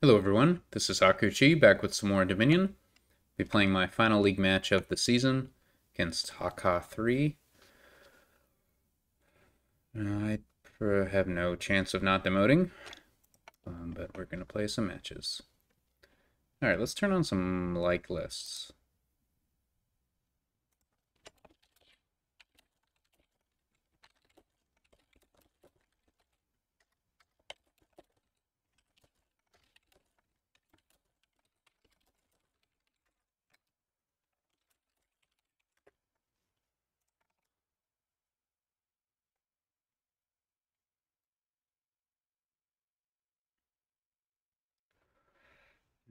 Hello everyone, this is Hakuchi back with some more Dominion. I'll Be playing my final league match of the season against hakha3. I have no chance of not demoting, um, but we're going to play some matches. Alright, let's turn on some like lists.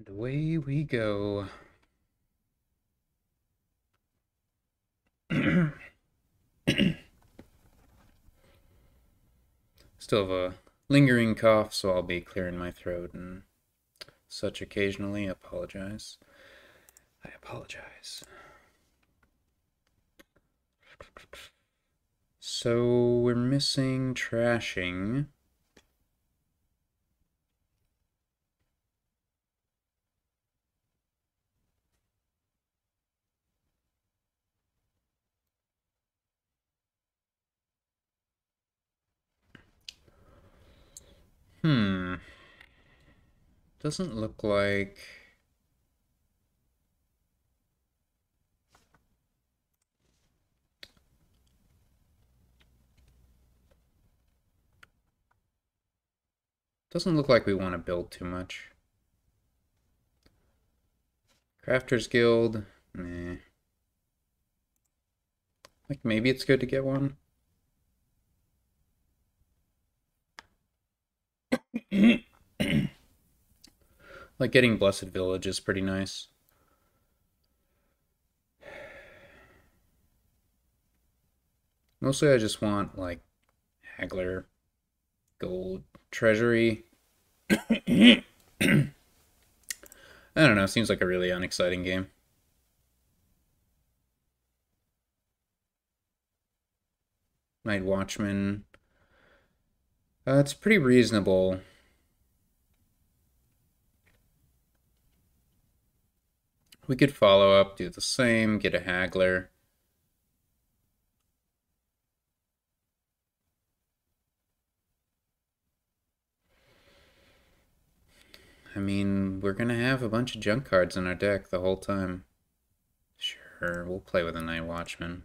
And away we go. Still have a lingering cough, so I'll be clearing my throat and such occasionally. Apologize. I apologize. So we're missing trashing. Hmm. Doesn't look like... Doesn't look like we want to build too much. Crafters Guild, meh. Like maybe it's good to get one. like getting Blessed Village is pretty nice. Mostly I just want like Haggler, Gold, Treasury. I don't know, seems like a really unexciting game. Night Watchman. Uh, it's pretty reasonable. We could follow up, do the same, get a haggler. I mean, we're going to have a bunch of junk cards in our deck the whole time. Sure, we'll play with a Night Watchman.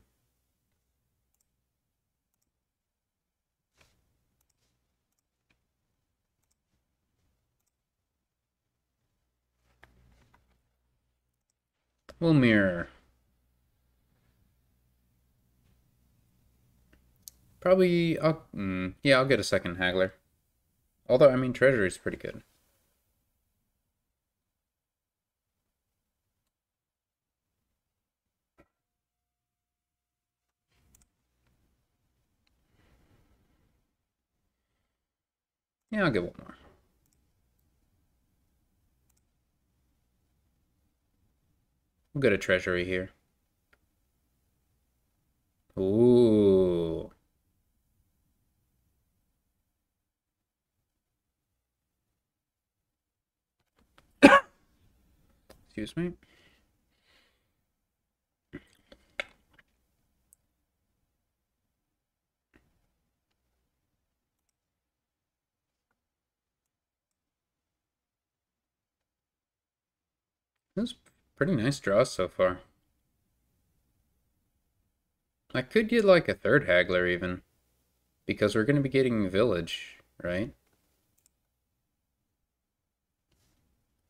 We'll mirror. Probably, I'll, mm, yeah, I'll get a second Haggler. Although, I mean, Treasury is pretty good. Yeah, I'll get one more. We'll get a treasury here. Ooh. Excuse me. This Pretty nice draws so far. I could get like a third haggler even. Because we're going to be getting village, right?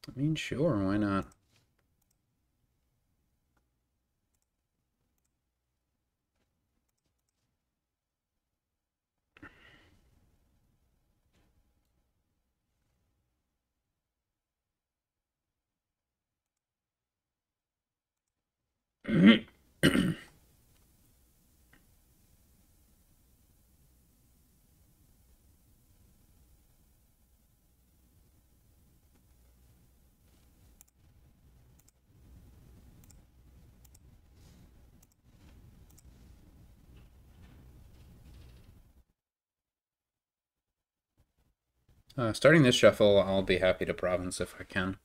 I mean, sure, why not? Uh, starting this shuffle, I'll be happy to province if I can.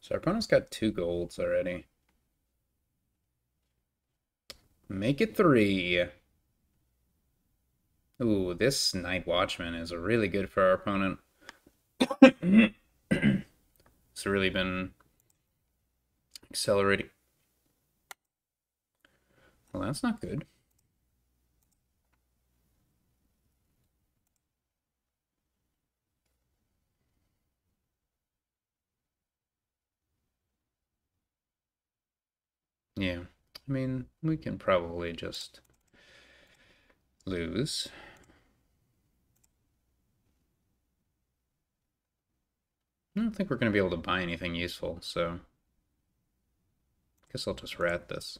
So our opponent's got two golds already. Make it three. Ooh, this Night Watchman is really good for our opponent. it's really been accelerating. Well, that's not good. Yeah, I mean, we can probably just lose. I don't think we're going to be able to buy anything useful, so I guess I'll just rat this.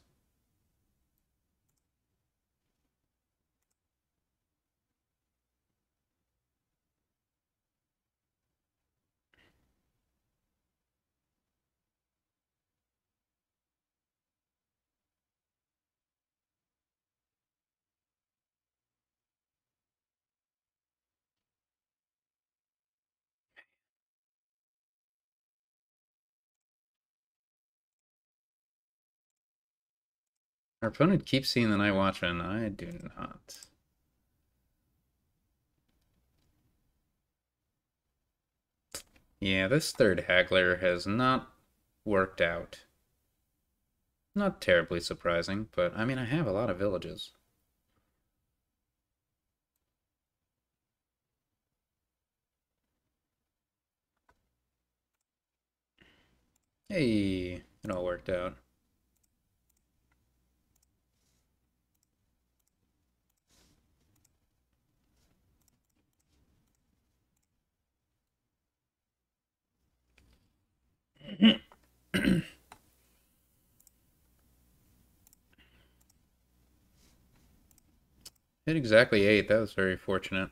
Our opponent keeps seeing the Night Watchman. I do not. Yeah, this third Haggler has not worked out. Not terribly surprising, but I mean, I have a lot of villages. Hey, it all worked out. Hit exactly eight. That was very fortunate.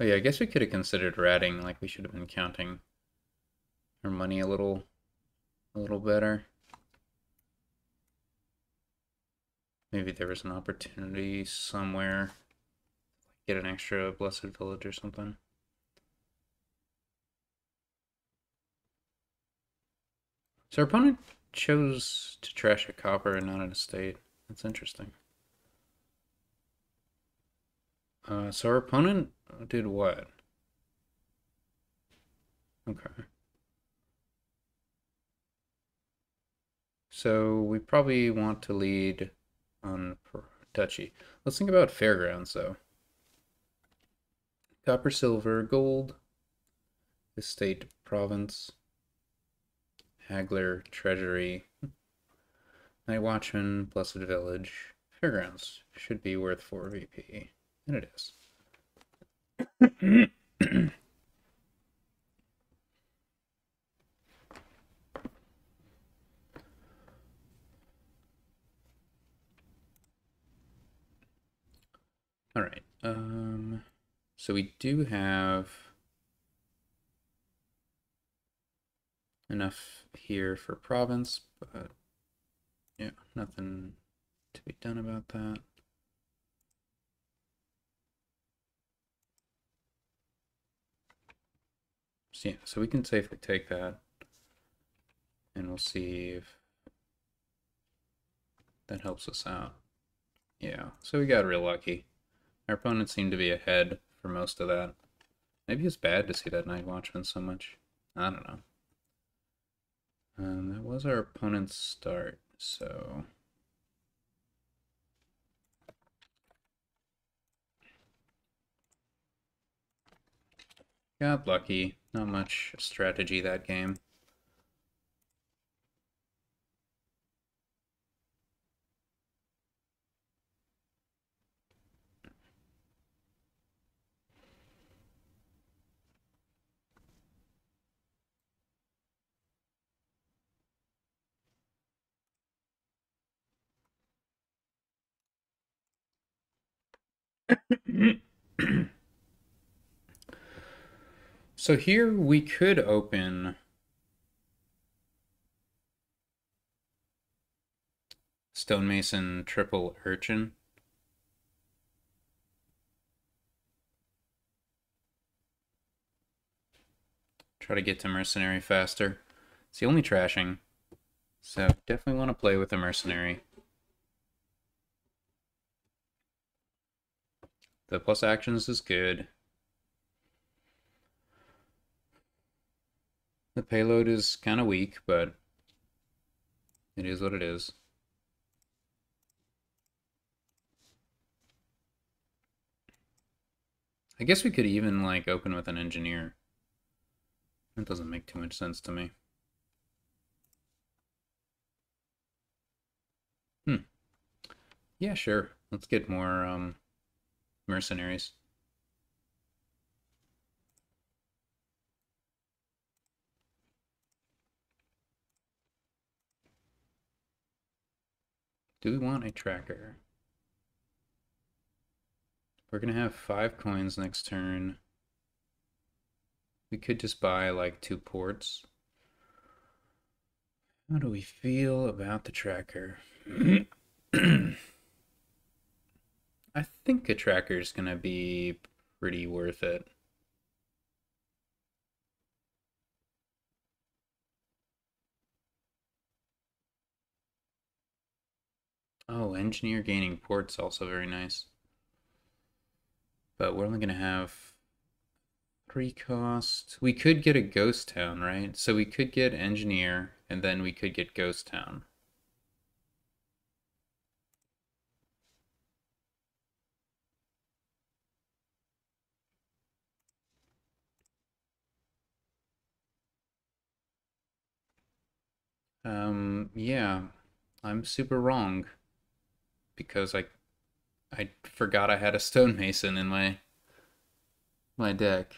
Oh yeah, I guess we could have considered ratting, like we should have been counting our money a little a little better. Maybe there was an opportunity somewhere. Get an extra blessed village or something. So our opponent chose to trash a copper and not an estate. That's interesting. Uh, so our opponent did what? Okay. So we probably want to lead on duchy. Let's think about fairgrounds though. Copper, silver, gold, estate, province. Haggler, Treasury, Night Watchman, Blessed Village, Fairgrounds. Should be worth 4 VP. And it is. All right. Um, so we do have enough here for province, but yeah, nothing to be done about that. So yeah, so we can safely take that and we'll see if that helps us out. Yeah, so we got real lucky. Our opponent seemed to be ahead for most of that. Maybe it's bad to see that Night Watchman so much. I don't know. Um, that was our opponent's start, so... Got lucky. Not much strategy that game. so here we could open stonemason triple urchin. Try to get to mercenary faster. It's the only trashing. So definitely want to play with a mercenary. The plus actions is good. The payload is kind of weak, but it is what it is. I guess we could even like open with an engineer. That doesn't make too much sense to me. Hmm. Yeah, sure. Let's get more um, mercenaries. Do we want a tracker? We're gonna have five coins next turn. We could just buy like two ports. How do we feel about the tracker? I think a tracker is gonna be pretty worth it. Oh, engineer gaining ports also very nice. But we're only going to have three cost. We could get a ghost town, right? So we could get engineer, and then we could get ghost town. Um, yeah, I'm super wrong because I I forgot I had a stonemason in my my deck.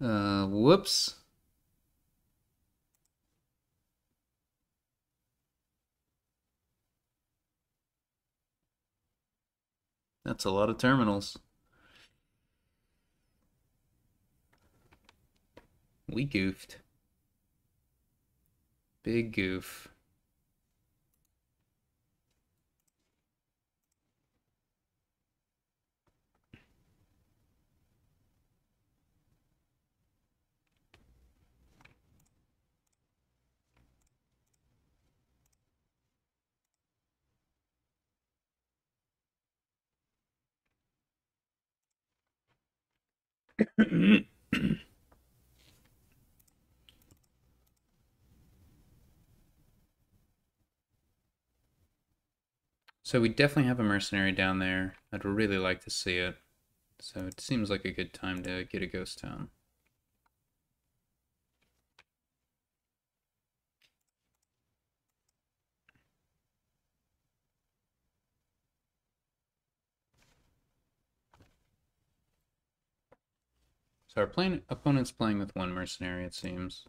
Uh, whoops. That's a lot of terminals. We goofed. Big goof. so we definitely have a mercenary down there. I'd really like to see it. So it seems like a good time to get a ghost town. So our plan opponent's playing with one mercenary, it seems.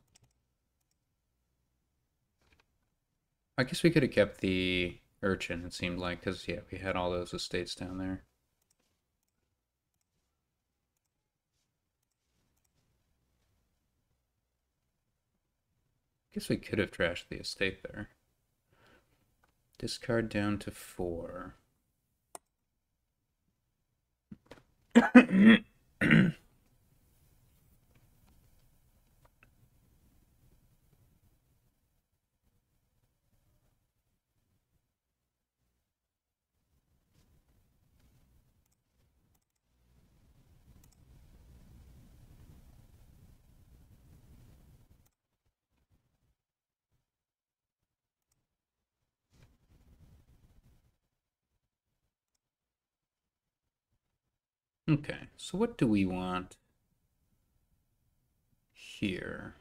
I guess we could have kept the urchin, it seemed like, because, yeah, we had all those estates down there. Guess we could have trashed the estate there. Discard down to four. Okay, so what do we want here?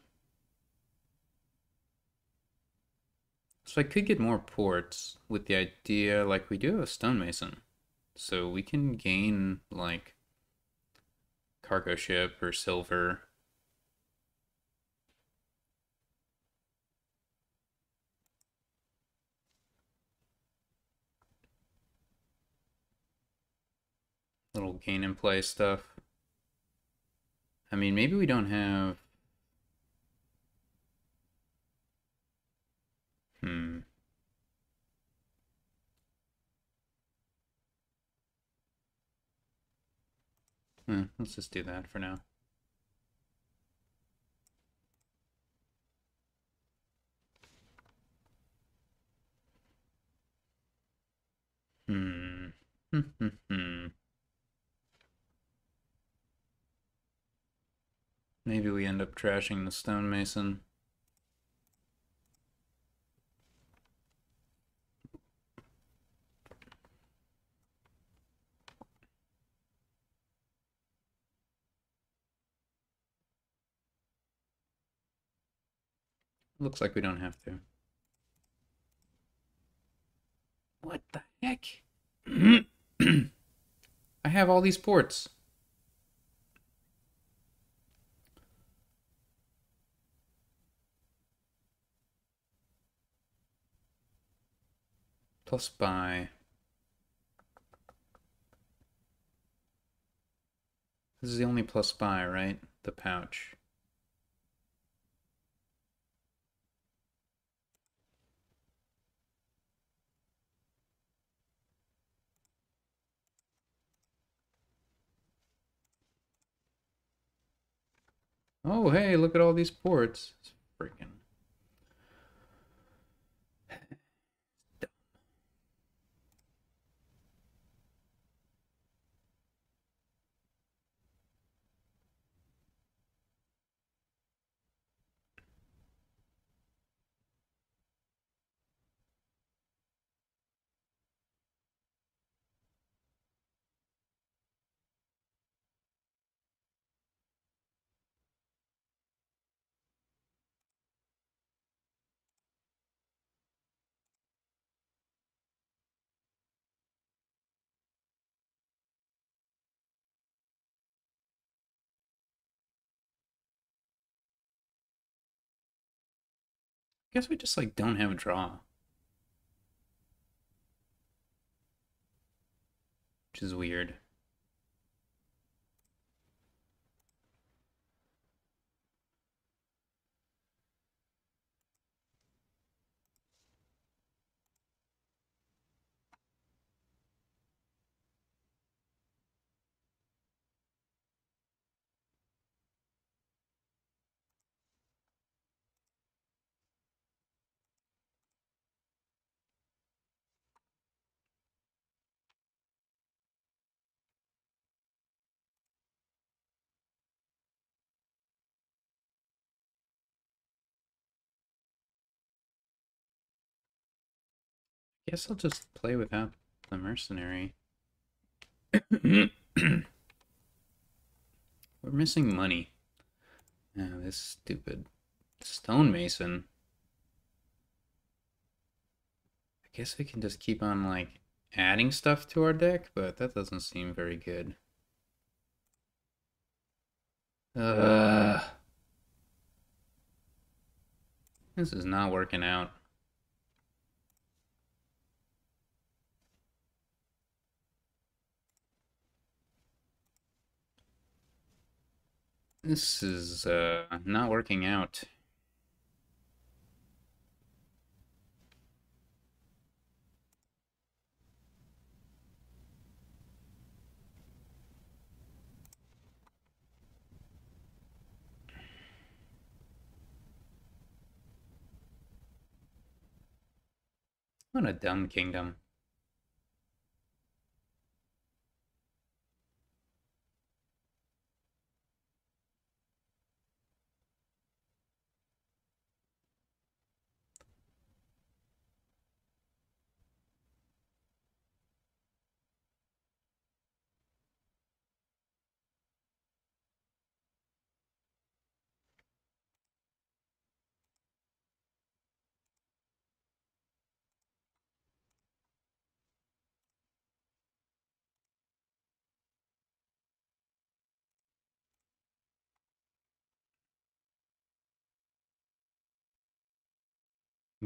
So I could get more ports with the idea, like we do have a stonemason. So we can gain, like, cargo ship or silver. little gain and play stuff. I mean, maybe we don't have... Hmm. Eh, let's just do that for now. Hmm. hmm, hmm Maybe we end up trashing the stonemason. Looks like we don't have to. What the heck? I have all these ports. Plus buy This is the only plus buy, right? The pouch. Oh, hey, look at all these ports. It's freaking. Guess we just like don't have a draw. Which is weird. Guess I'll just play without the mercenary. We're missing money. Oh, this stupid stonemason. I guess we can just keep on, like, adding stuff to our deck, but that doesn't seem very good. Ugh. This is not working out. This is uh, not working out. What a dumb kingdom.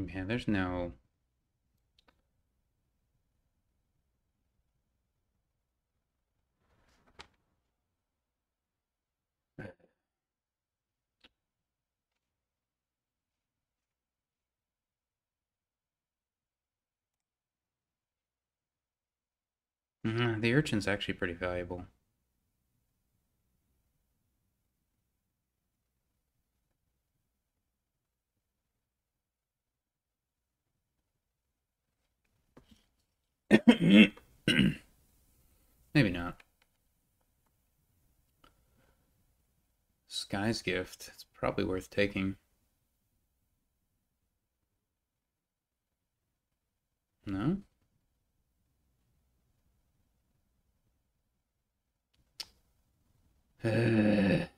Yeah, there's no... Mm, the urchin's actually pretty valuable. Maybe not. Sky's gift. It's probably worth taking. No?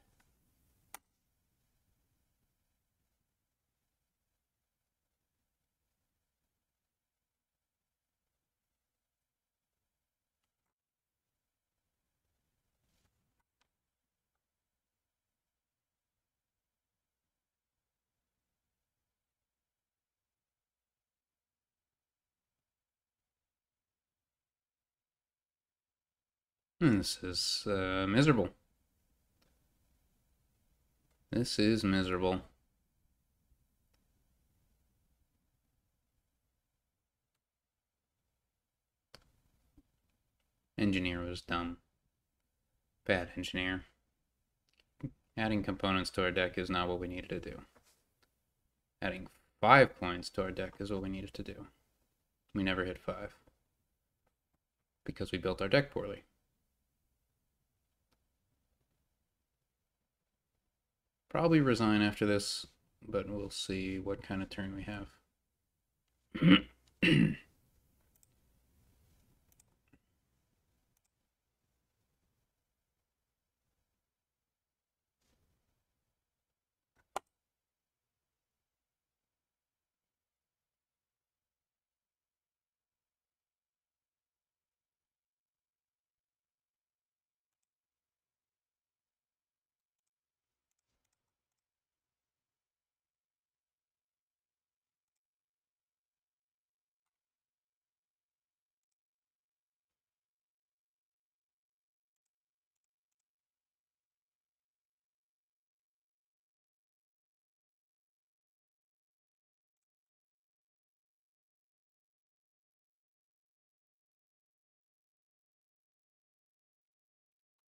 Hmm, this is uh, miserable. This is miserable. Engineer was dumb. Bad engineer. Adding components to our deck is not what we needed to do. Adding five points to our deck is what we needed to do. We never hit five. Because we built our deck poorly. Probably resign after this, but we'll see what kind of turn we have.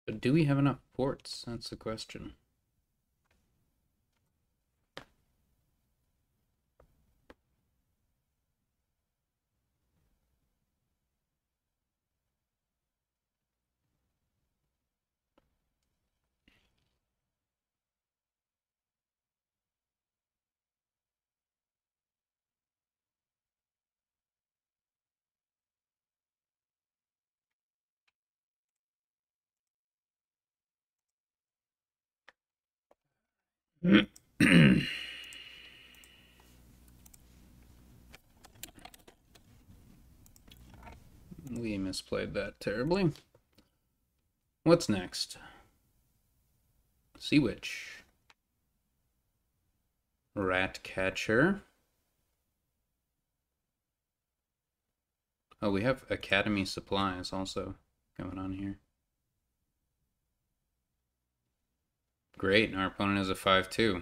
But do we have enough ports? That's the question. we misplayed that terribly. What's next? Sea Witch. Rat Catcher. Oh, we have Academy Supplies also going on here. Great, our opponent is a 5-2.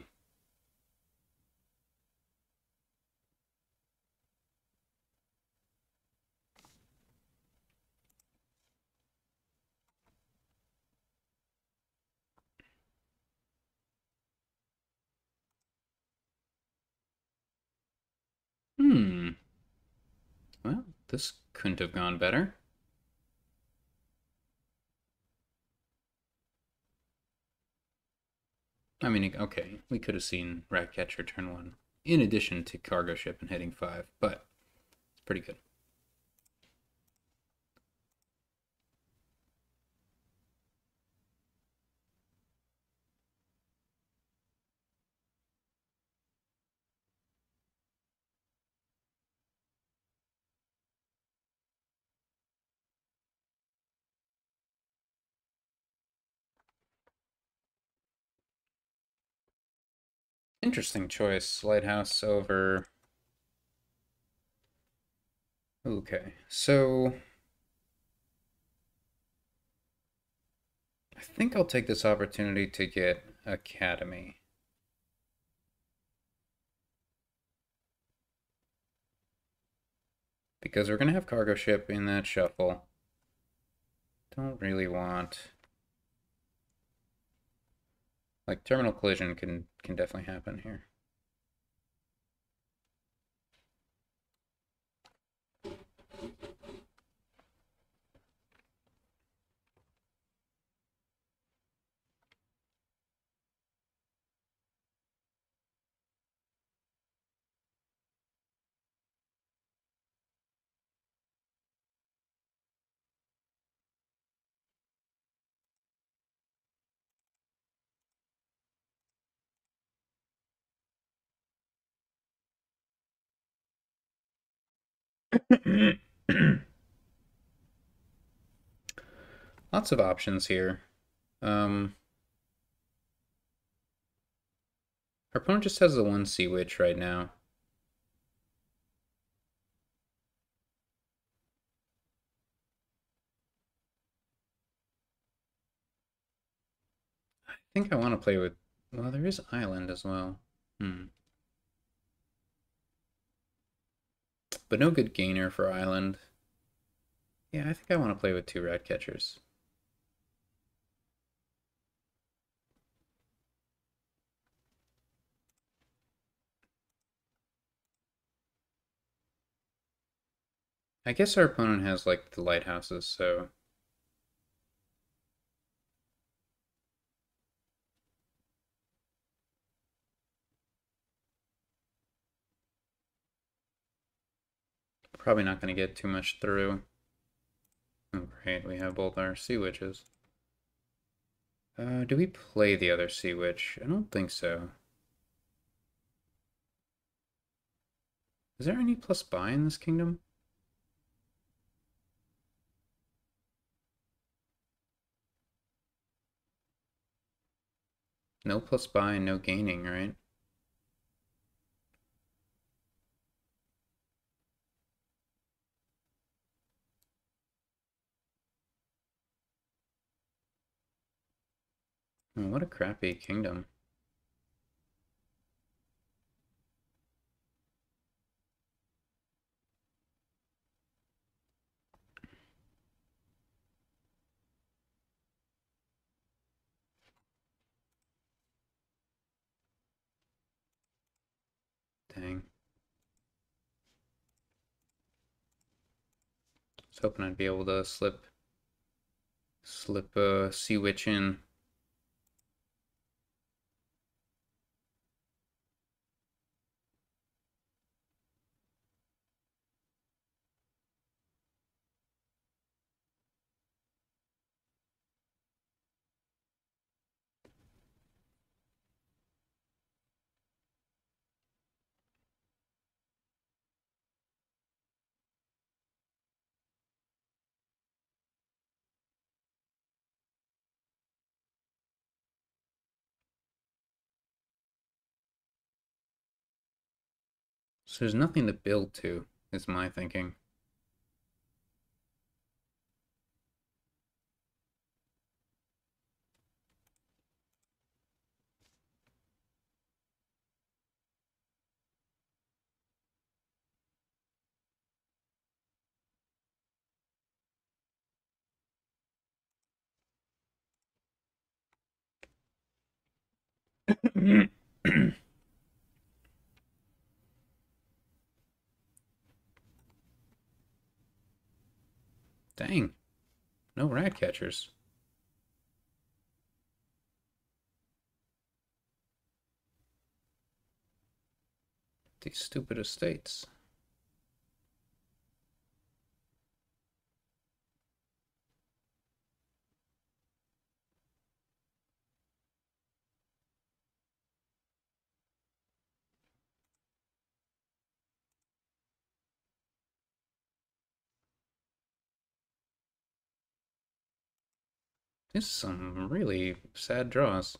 Hmm. Well, this couldn't have gone better. I mean, okay, we could have seen Ratcatcher turn one in addition to Cargo Ship and hitting five, but it's pretty good. Interesting choice, Lighthouse over... Okay, so... I think I'll take this opportunity to get Academy. Because we're going to have cargo ship in that shuffle. Don't really want... Like terminal collision can can definitely happen here. Lots of options here. Um, our opponent just has the one Sea Witch right now. I think I want to play with... Well, there is Island as well. Hmm. But no good gainer for Island. Yeah, I think I want to play with two rat catchers. I guess our opponent has like the lighthouses, so probably not going to get too much through. Oh, great, we have both our Sea Witches. Uh, do we play the other Sea Witch? I don't think so. Is there any plus buy in this kingdom? No plus buy and no gaining, right? Oh, what a crappy kingdom. Dang. I was hoping I'd be able to slip slip a sea witch in. There's nothing to build to, is my thinking. Dang. No rat catchers. These stupid estates. This is some really sad draws.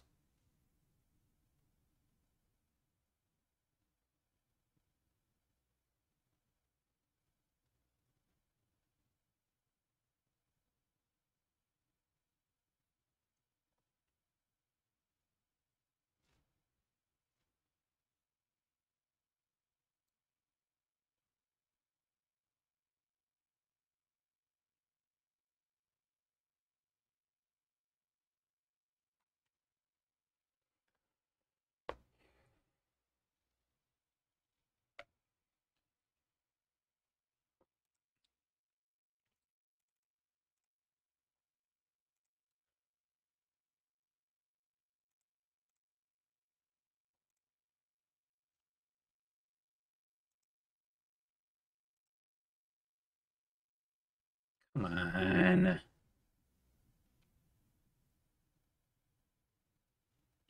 Come on.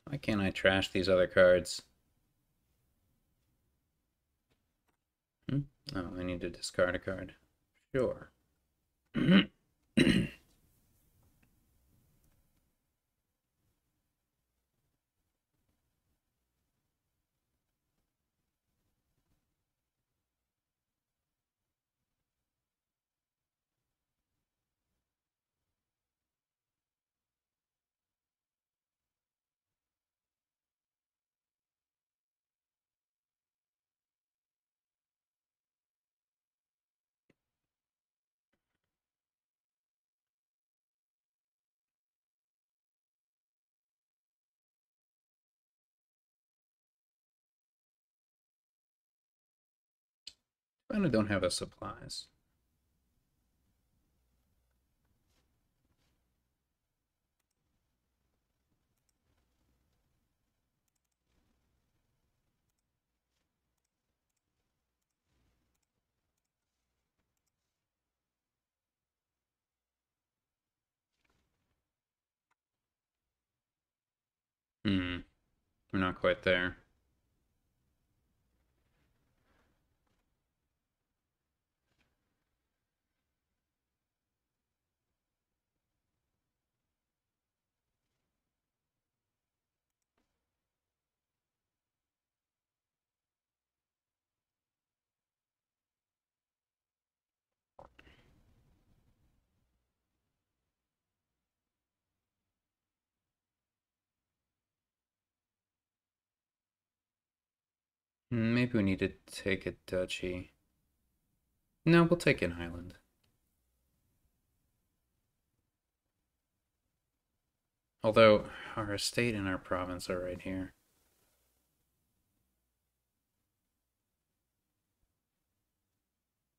Why can't I trash these other cards? Hmm? Oh, I need to discard a card. Sure. Kind of don't have a supplies. Hmm. We're not quite there. Maybe we need to take a duchy. No, we'll take an island. Although our estate and our province are right here.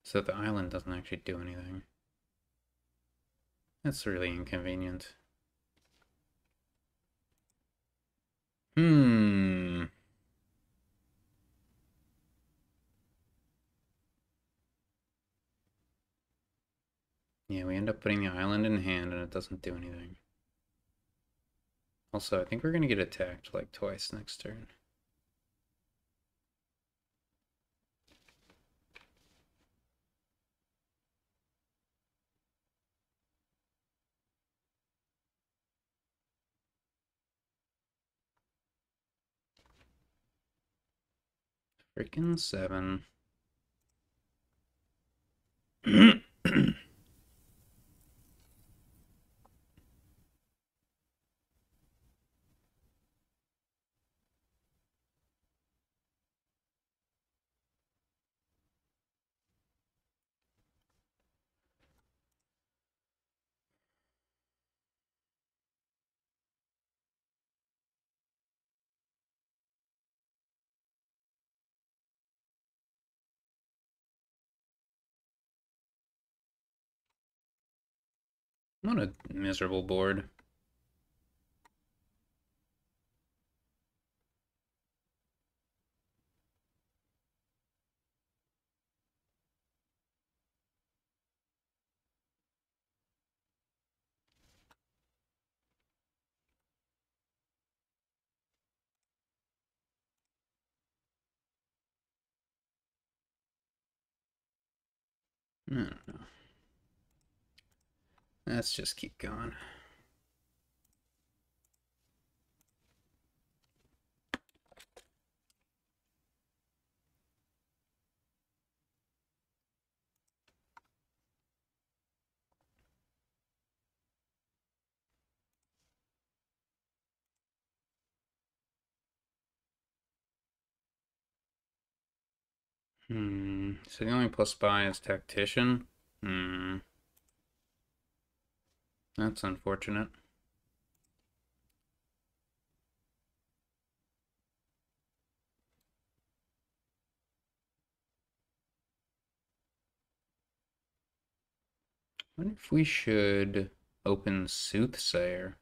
So the island doesn't actually do anything. That's really inconvenient. Hmm. Yeah, we end up putting the island in hand and it doesn't do anything. Also, I think we're gonna get attacked like twice next turn. Freaking seven. What a miserable board. I don't know. Let's just keep going. Hmm. So the only plus buy is tactician. Hmm. That's unfortunate. Wonder if we should open Soothsayer.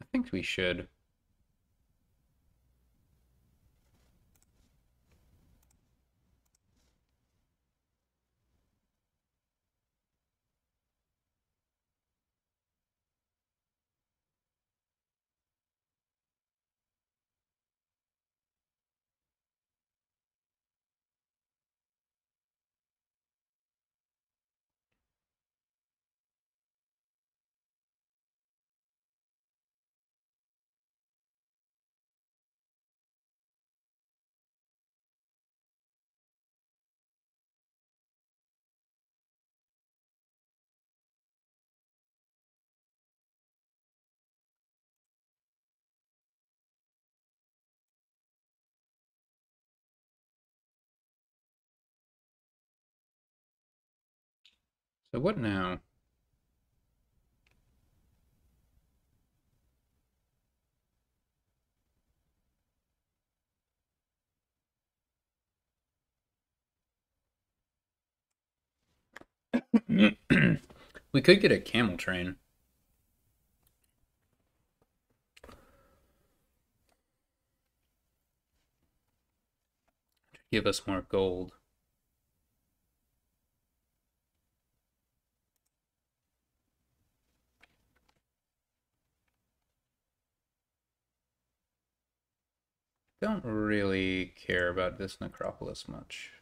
I think we should. So what now? we could get a camel train. Give us more gold. Don't really care about this necropolis much.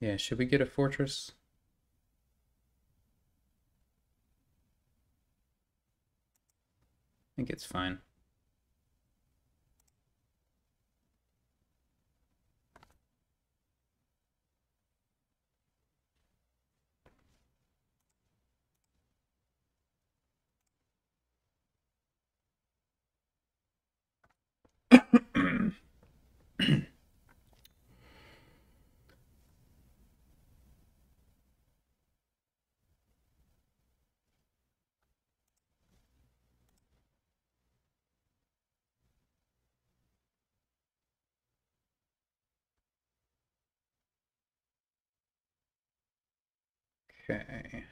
Yeah, should we get a fortress? I think it's fine. Okay.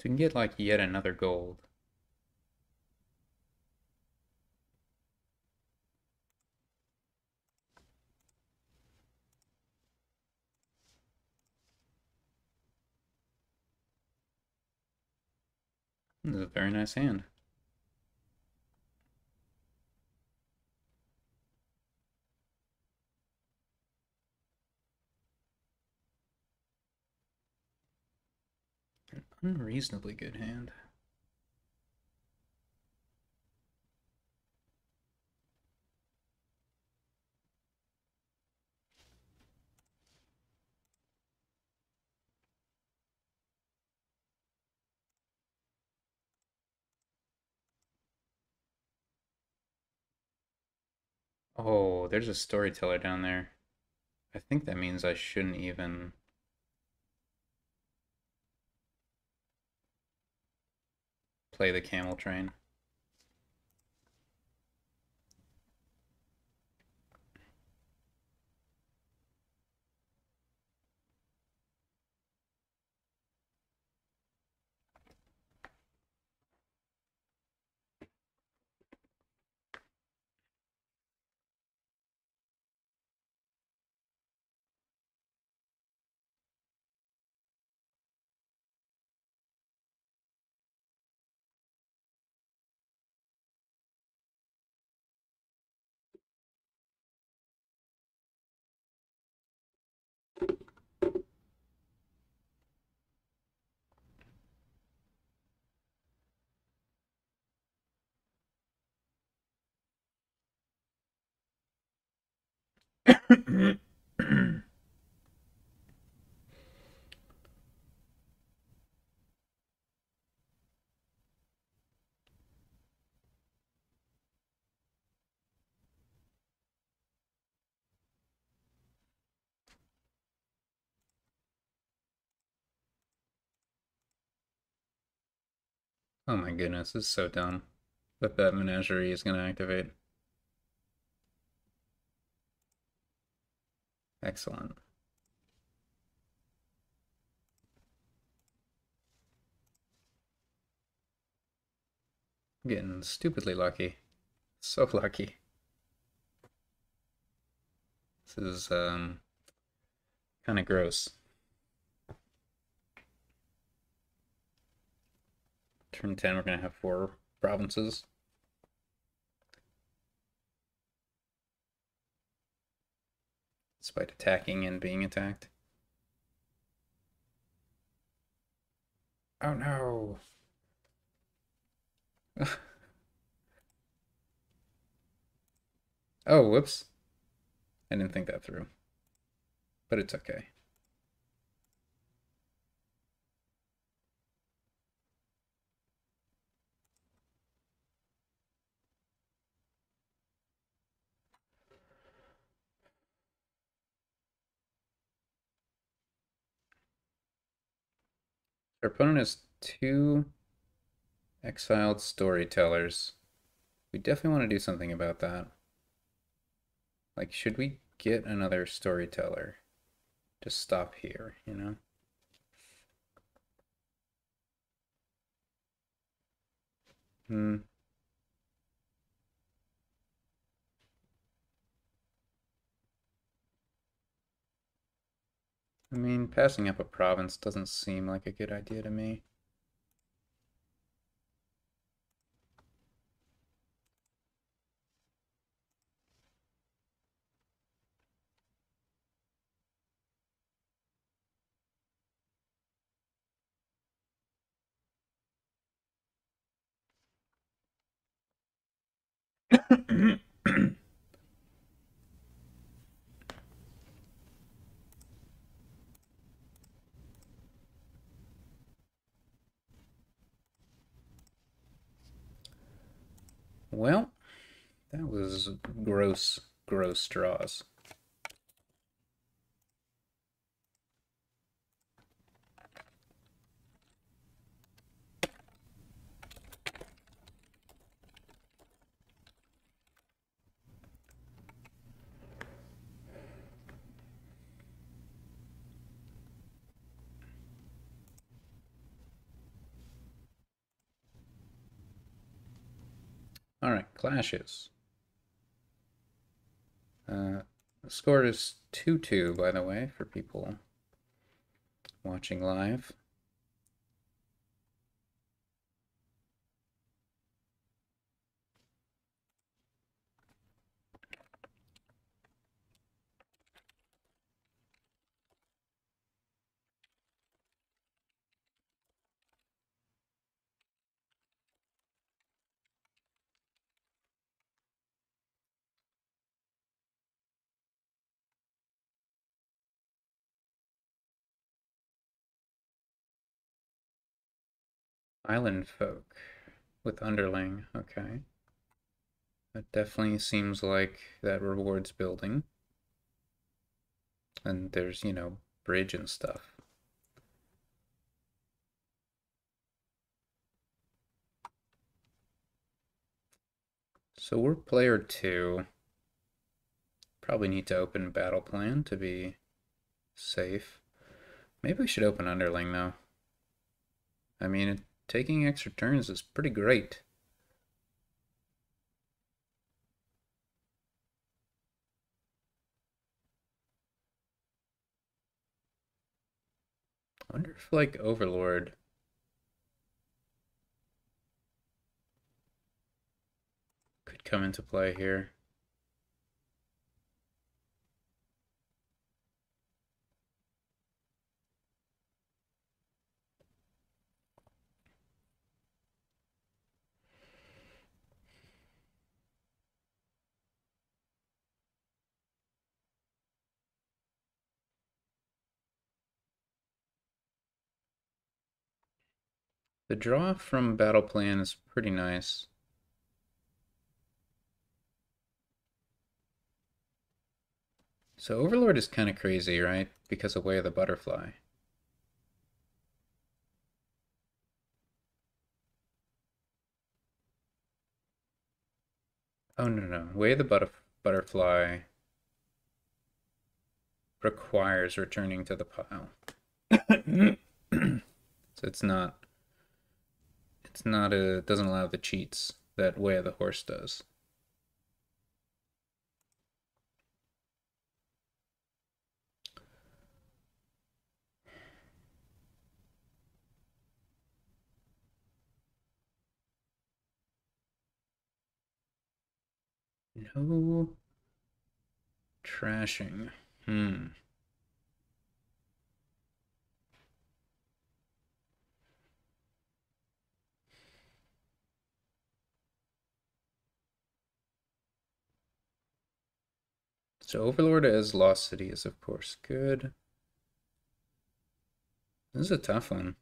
So we can get like yet another gold. This is a very nice hand. An unreasonably good hand. Oh, there's a storyteller down there. I think that means I shouldn't even... play the camel train. Oh my goodness, this is so dumb that that menagerie is going to activate. Excellent. Getting stupidly lucky. So lucky. This is um kind of gross. turn 10, we're going to have four provinces. Despite attacking and being attacked. Oh no! oh, whoops. I didn't think that through. But it's okay. Our opponent has two exiled storytellers. We definitely want to do something about that. Like, should we get another storyteller? Just stop here, you know? Hmm. I mean, passing up a province doesn't seem like a good idea to me. Well, that was gross, gross straws. All right, clashes. Uh, the score is 2-2, by the way, for people watching live. Island folk with underling, okay. That definitely seems like that rewards building. And there's, you know, bridge and stuff. So we're player two. Probably need to open battle plan to be safe. Maybe we should open underling though. I mean, taking extra turns is pretty great. I wonder if, like, Overlord... could come into play here. The draw from battle plan is pretty nice. So Overlord is kind of crazy, right? Because of Way of the Butterfly. Oh, no, no. Way of the butterf Butterfly requires returning to the pile. so it's not it's not a doesn't allow the cheats that Way of the Horse does. No trashing. Hmm. So Overlord as Lost City is of course good. This is a tough one.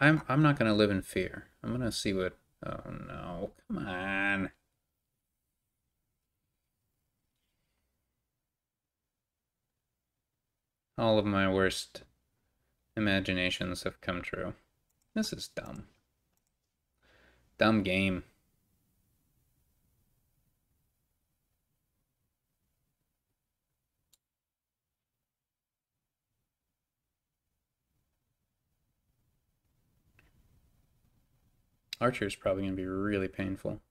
I'm I'm not gonna live in fear. I'm gonna see what. Oh no! Come on. All of my worst imaginations have come true. This is dumb. Dumb game. Archer is probably going to be really painful.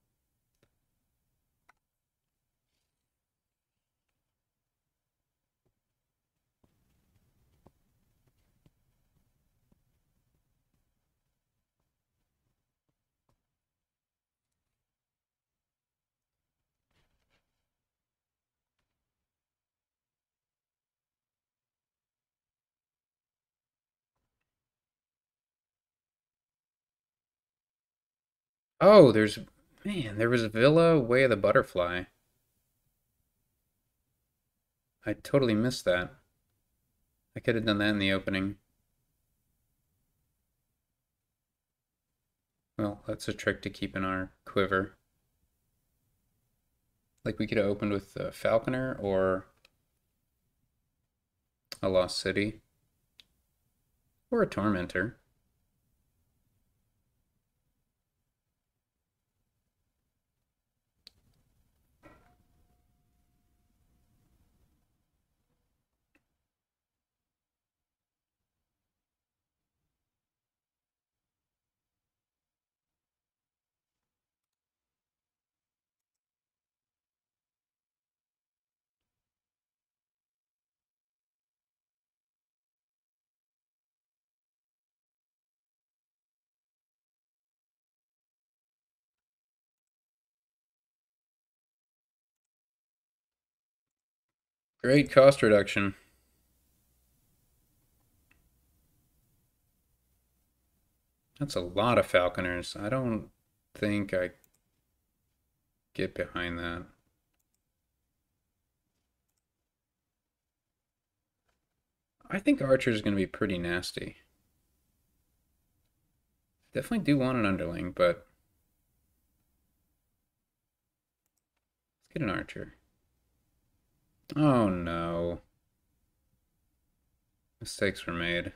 Oh, there's man, there was Villa Way of the Butterfly. I totally missed that. I could have done that in the opening. Well, that's a trick to keep in our quiver. Like we could have opened with a Falconer or a Lost City or a Tormentor. Great cost reduction. That's a lot of Falconers. I don't think I get behind that. I think Archer is going to be pretty nasty. Definitely do want an underling, but let's get an Archer. Oh no. Mistakes were made.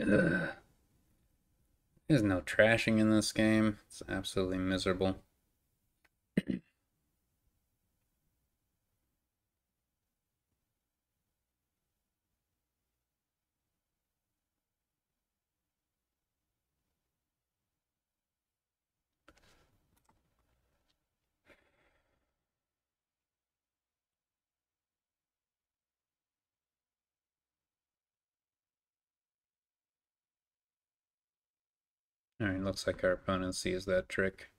Ugh. There's no trashing in this game. It's absolutely miserable. Alright, looks like our opponent sees that trick.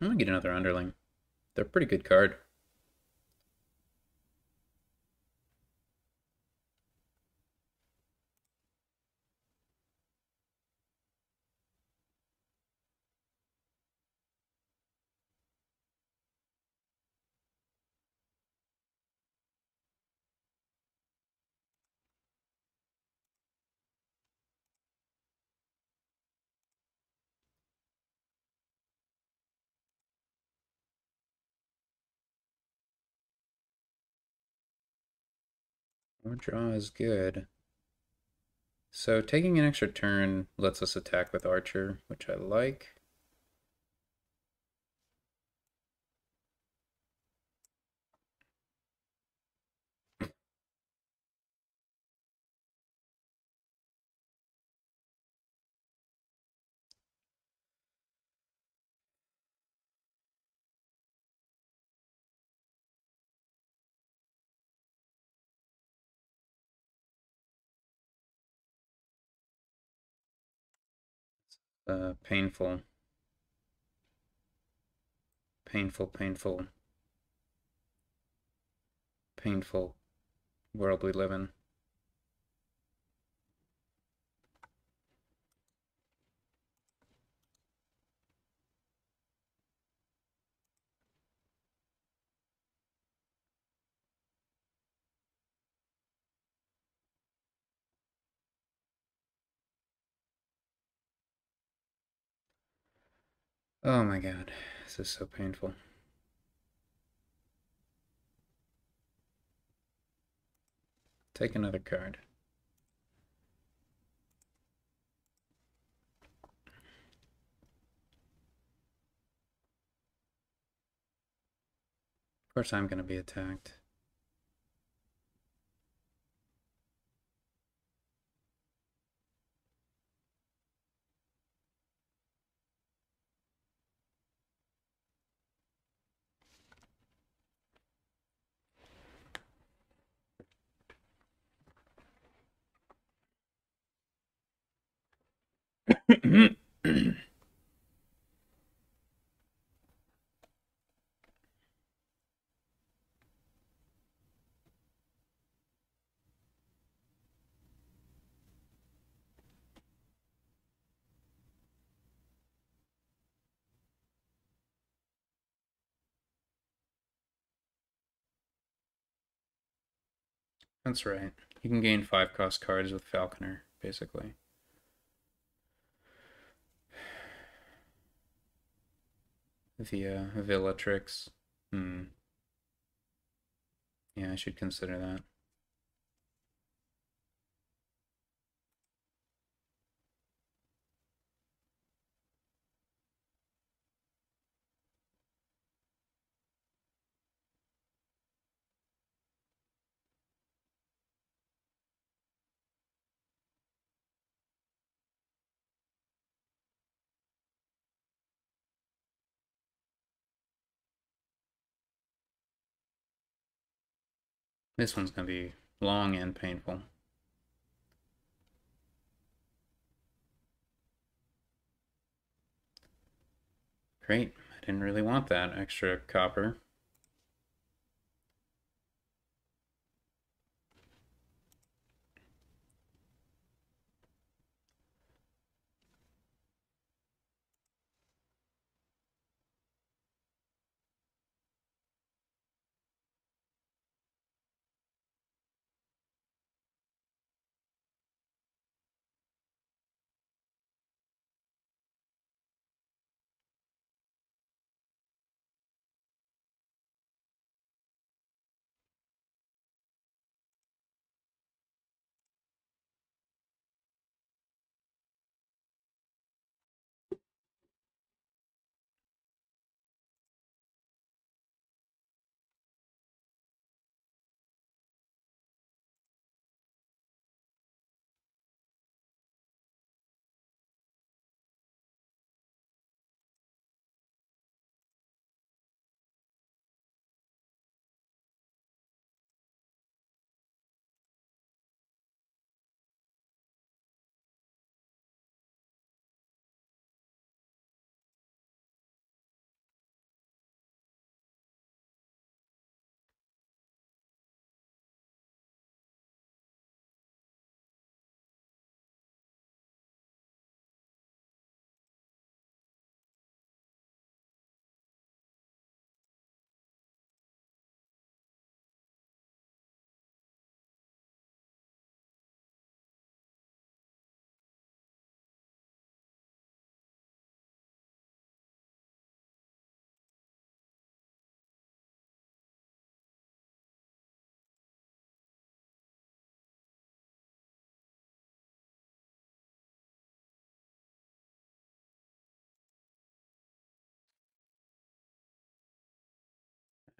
I'm gonna get another underling. They're a pretty good card. More draw is good. So taking an extra turn lets us attack with Archer, which I like. Uh, painful. Painful, painful. Painful world we live in. Oh my god, this is so painful. Take another card. Of course I'm going to be attacked. That's right. You can gain five cost cards with Falconer, basically. Via Villa trick. Hmm. Yeah, I should consider that. This one's going to be long and painful. Great. I didn't really want that extra copper.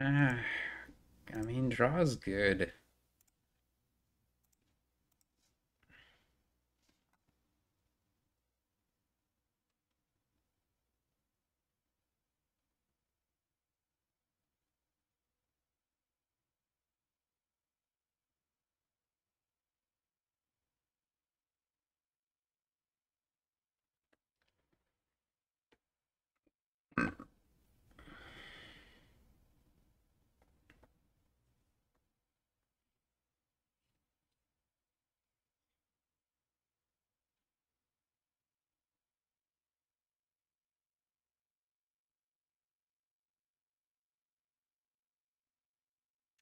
Ah, I mean, draw's good.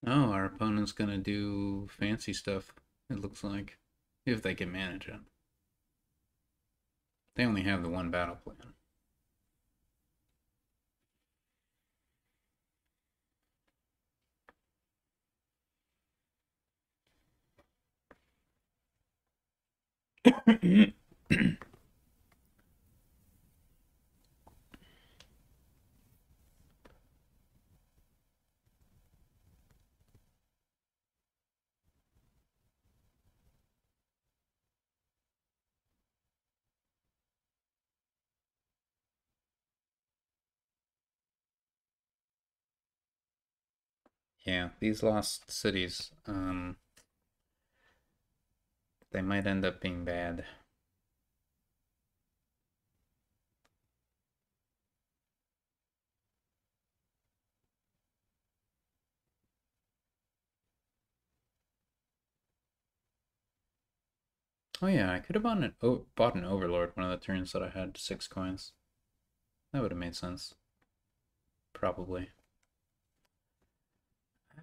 Oh, our opponent's gonna do fancy stuff, it looks like. If they can manage it. They only have the one battle plan. Yeah, these lost cities, um, they might end up being bad. Oh yeah, I could have bought an, bought an Overlord one of the turns that I had six coins. That would have made sense. Probably.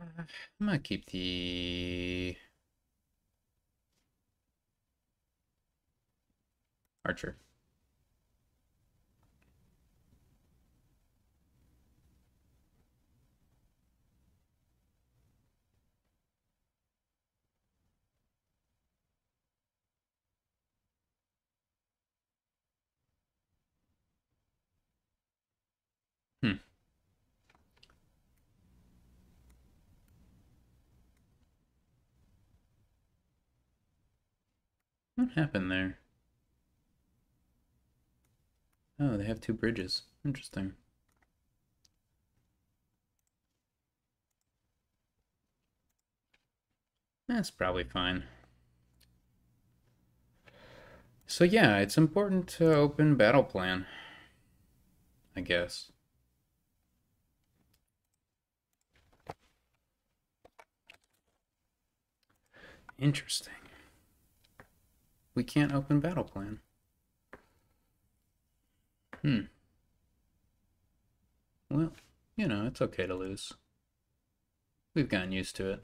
I'm gonna keep the Archer. Hmm. What happened there? Oh, they have two bridges. Interesting. That's probably fine. So yeah, it's important to open battle plan. I guess. Interesting. We can't open battle plan. Hmm. Well, you know, it's okay to lose. We've gotten used to it.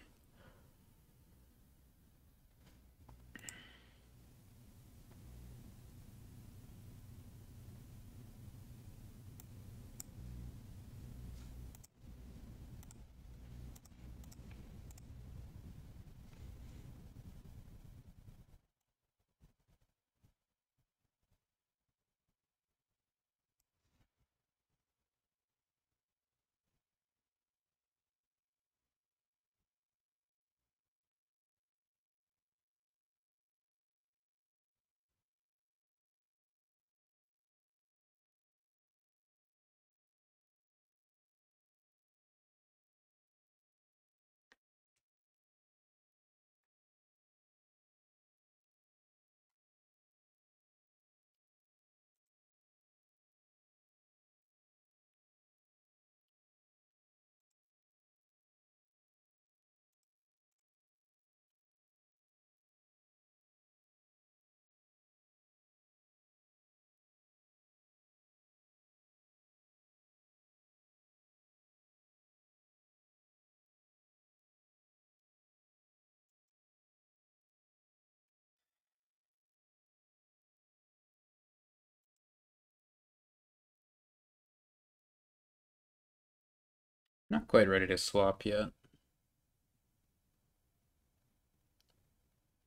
Not quite ready to swap yet.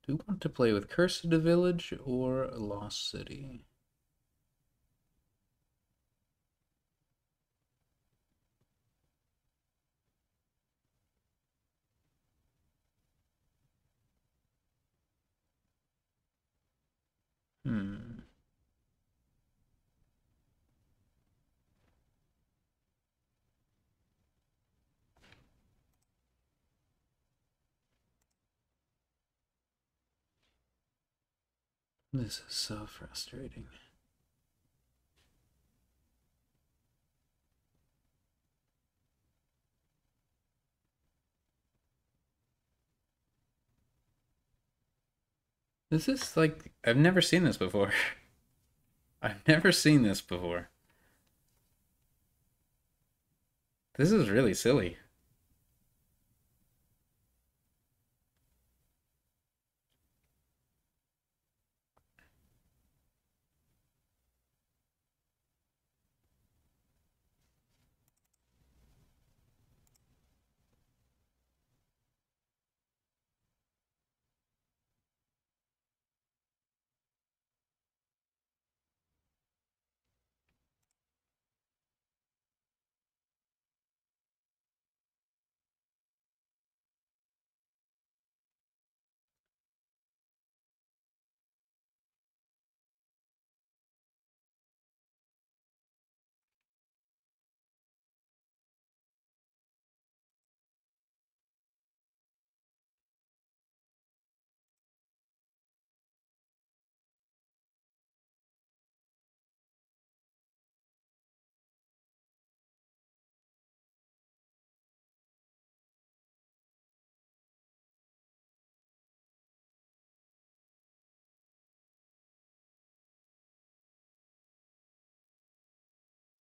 Do we want to play with Curse of the Village or Lost City? Hmm. This is so frustrating. This is like, I've never seen this before. I've never seen this before. This is really silly.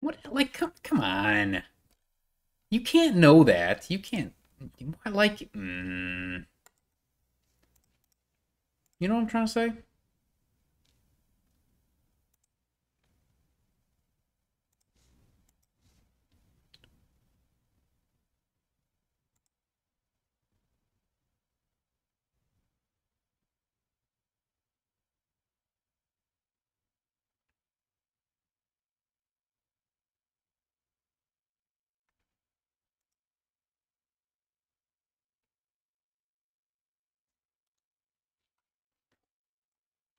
What, like, come, come on. You can't know that. You can't, like, mm. You know what I'm trying to say?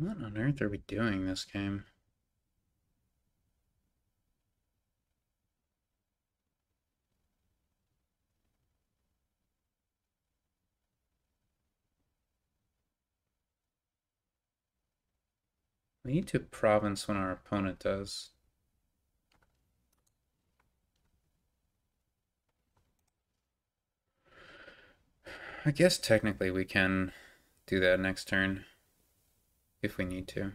What on earth are we doing this game? We need to province when our opponent does. I guess technically we can do that next turn if we need to.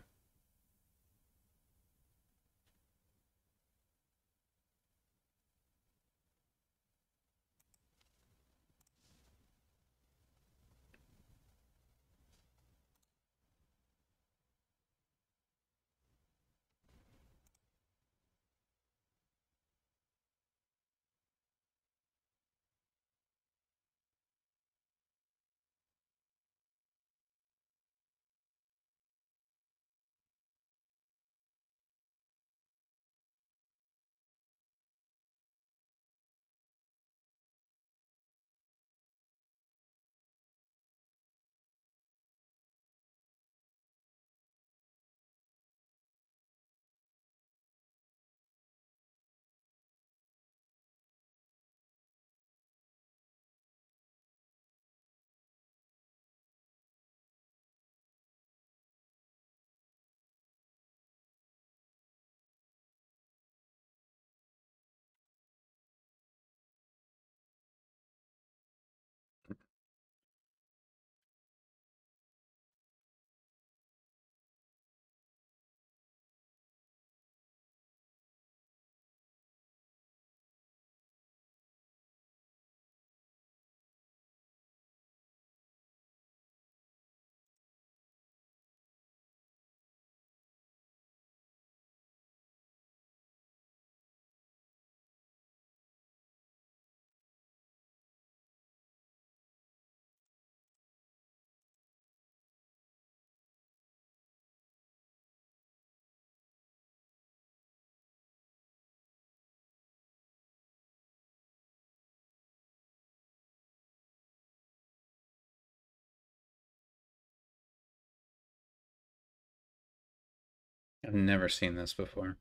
Never seen this before.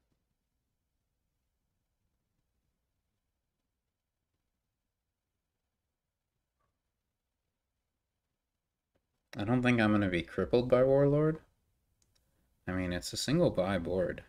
I don't think I'm going to be crippled by Warlord. I mean, it's a single buy board.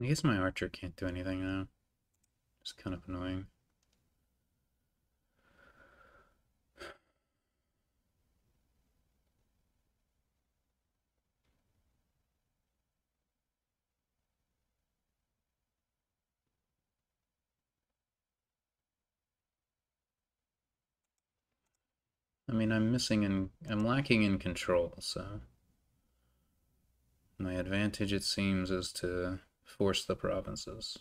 I guess my archer can't do anything now. It's kind of annoying. I mean, I'm missing and I'm lacking in control, so my advantage, it seems, is to force the provinces.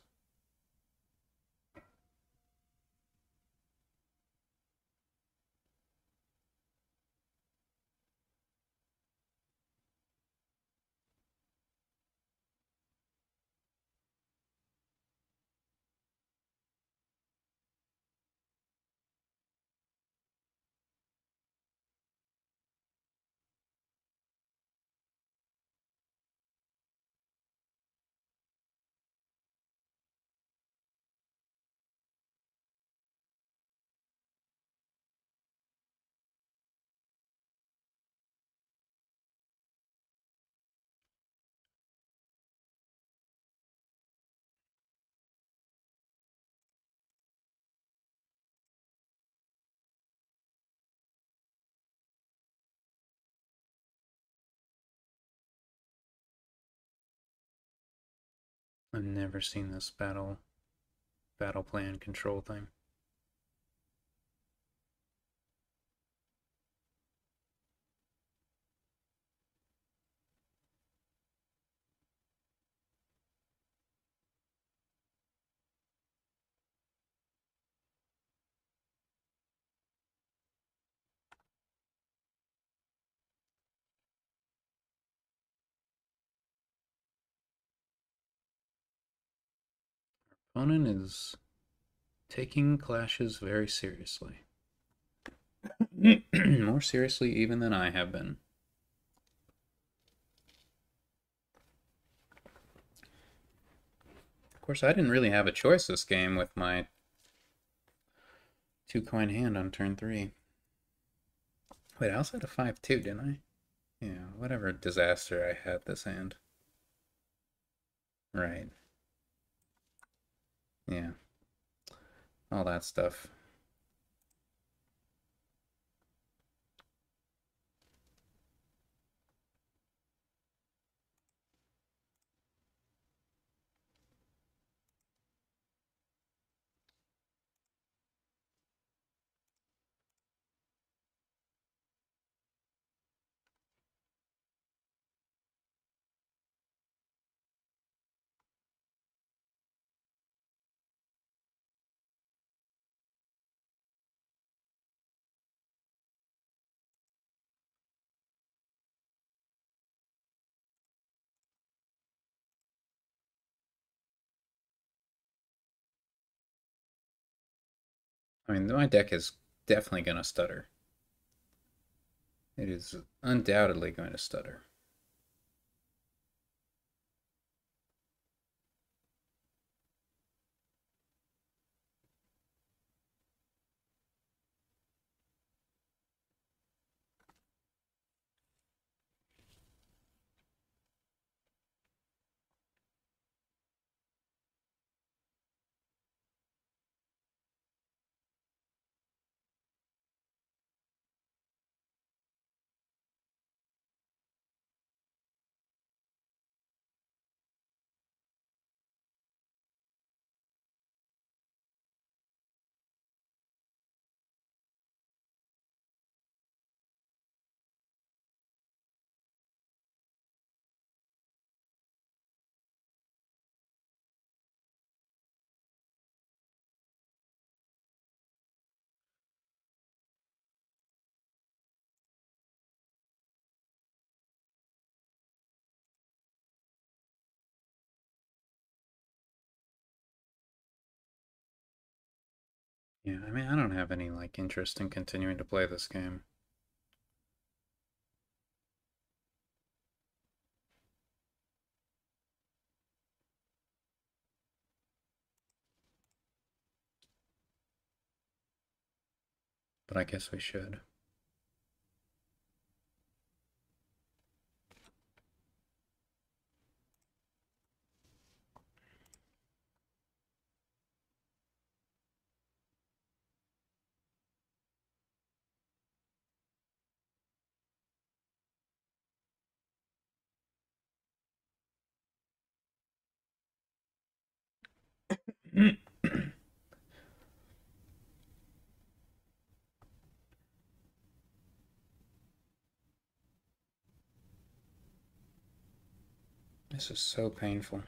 I've never seen this battle battle plan control thing. Opponent is taking clashes very seriously. More seriously even than I have been. Of course, I didn't really have a choice this game with my two coin hand on turn three. Wait, I also had a 5 2, didn't I? Yeah, whatever disaster I had this hand. Right. Yeah. All that stuff. I mean, my deck is definitely going to stutter. It is undoubtedly going to stutter. Yeah, I mean, I don't have any like interest in continuing to play this game. But I guess we should. This is so painful.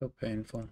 So painful.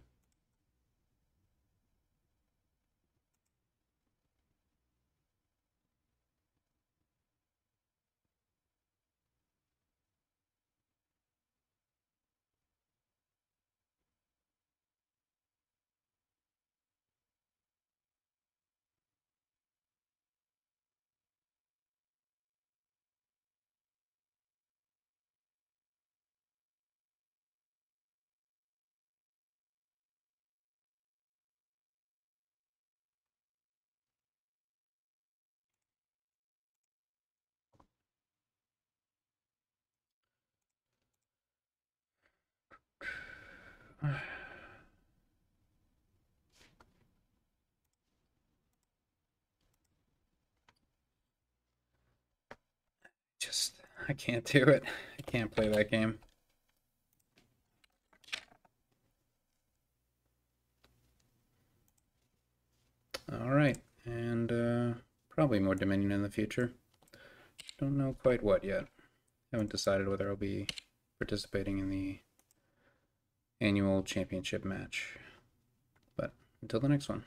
Just, I can't do it. I can't play that game. All right, and uh, probably more Dominion in the future. Don't know quite what yet. Haven't decided whether I'll be participating in the annual championship match. But until the next one.